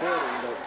Recording, but